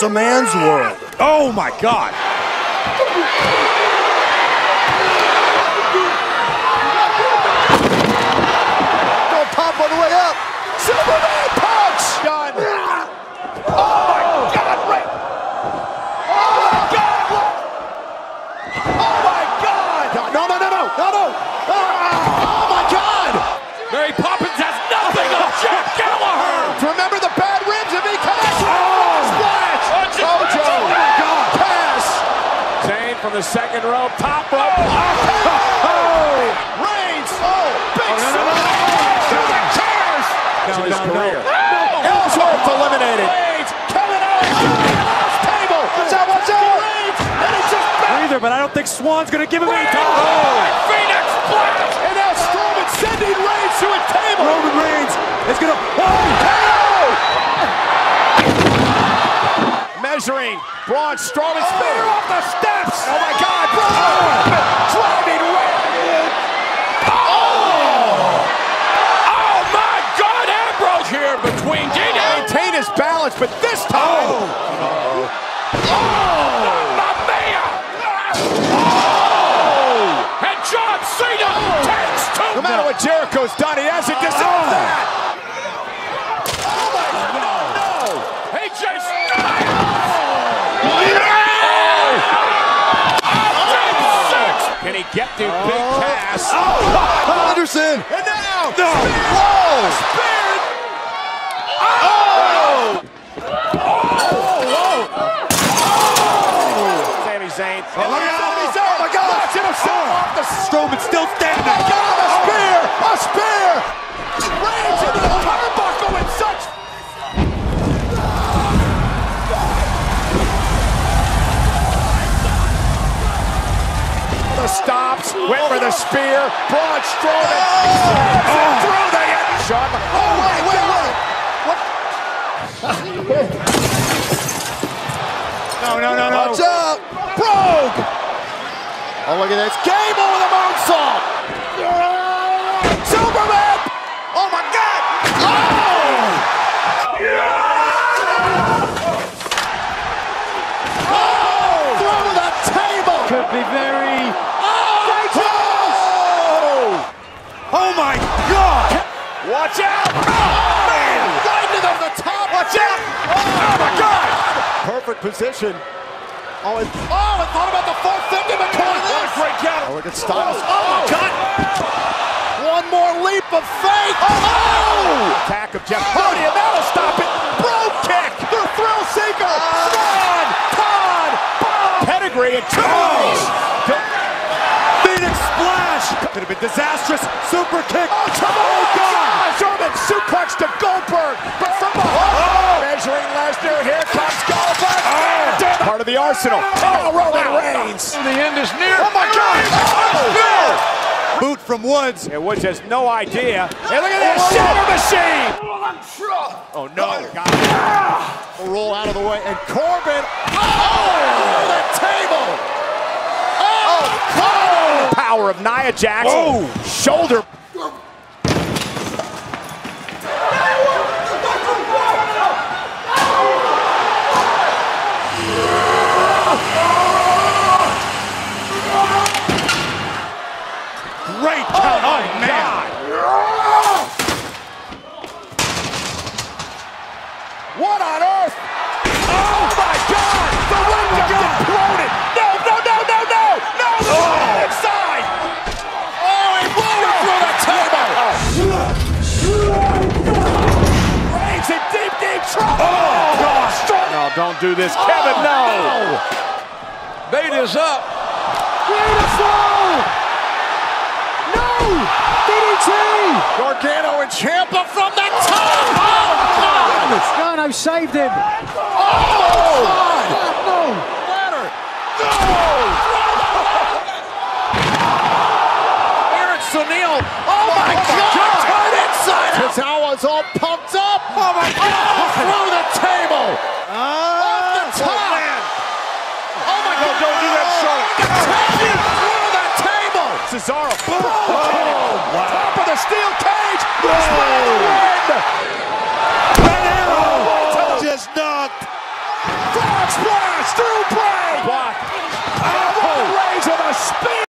It's a man's world. Oh my God. Don't pop on the way up. Superman punch. Done. Oh my God. Ray. Oh my God. Oh my God. No, no, no, no, no, no. Ah, Oh my God. Mary Poppins has nothing on Jack Gallagher. Remember the bad ribs if he connects. Oh. Splash. Oh, Ojo. oh my God. Pass. Zayn from the second row, top rope. Oh. Reigns. Oh. Big oh, no, no, no, no. The chairs. No, In his no, no. career. Ellsworth eliminated. Reigns, Kevin Owens. Ah! Table. Watch out, watch out. And he just back. Either, but I don't think Swan's going to give him any time. Oh. Phoenix Splash. And now Strowman sending Reigns to a table. Roman Reigns is going to. Measuring. Braun Strowman oh. spear off the steps. Oh my God. Oh. Braun. Driving Reigns. Oh. oh my God. Ambrose here between and Maintain his balance, but this time. Oh. And John Cena takes two. No matter what Jericho's done, he hasn't deserved that. AJ Styles. Oh. Can he get to oh. Big Cass? Anderson. Oh. Oh. And now. No. Whoa. Spear. Sami Zayn. Oh, my God. Watch him off the Strowman still standing. Stops, went for the spear. Braun Strowman oh. through the Shawn. Oh wait, wait, wait! No, no, no, no. Watch out! Brogue! Oh look at this! Gable with a moonsault! Superman! Oh my God! Oh! Oh! Through the table! Could be very. Oh! Oh my God! Watch out! Oh, man! Right into the, the top! Watch out! Oh, oh, my God! Perfect position. Oh, and, oh, and thought about the 450 McCoy. What a great counter. Oh, look at Styles. Oh, oh, my God! One more leap of faith. Oh! oh. Attack of Jeff Hardy, and that'll stop it. Bro kick. The thrill seeker. Swan, Todd, Bob. Pedigree and two. Phoenix splash! Could have been disastrous. Super kick. Oh, come oh, on! God! German oh, suplex to Goldberg, but from behind. Oh! Measuring Lesnar, here comes Goldberg. Oh. Part of the arsenal. Oh, Roman Reigns. The end is near. Oh my God! Oh, Boot from Woods. yeah, Woods has no idea. Hey, look at this shatter machine. Oh no! Got it. Ah! Roll out of the way, and Corbin. Oh, the table. Oh, oh. Power of Nia Jax. Oh. shoulder. Great count. Oh, oh man. What on earth? Do this, Kevin, no! Bait is up. Beautiful! No! DDT! Gargano and Ciampa from the top! Oh, God! No, no, saved him. Oh! God! No! Ladder! No! Aaron Sunil! Oh, my oh, God! Turn inside out! Tozawa's all pumped up! Oh, my God! Oh, through the table! Off Cesaro. Boom! Oh, oh, wow. Top of the steel cage. This man win. Panero oh, just knocked. Frog splash through play. Block. Oh, oh. a speed.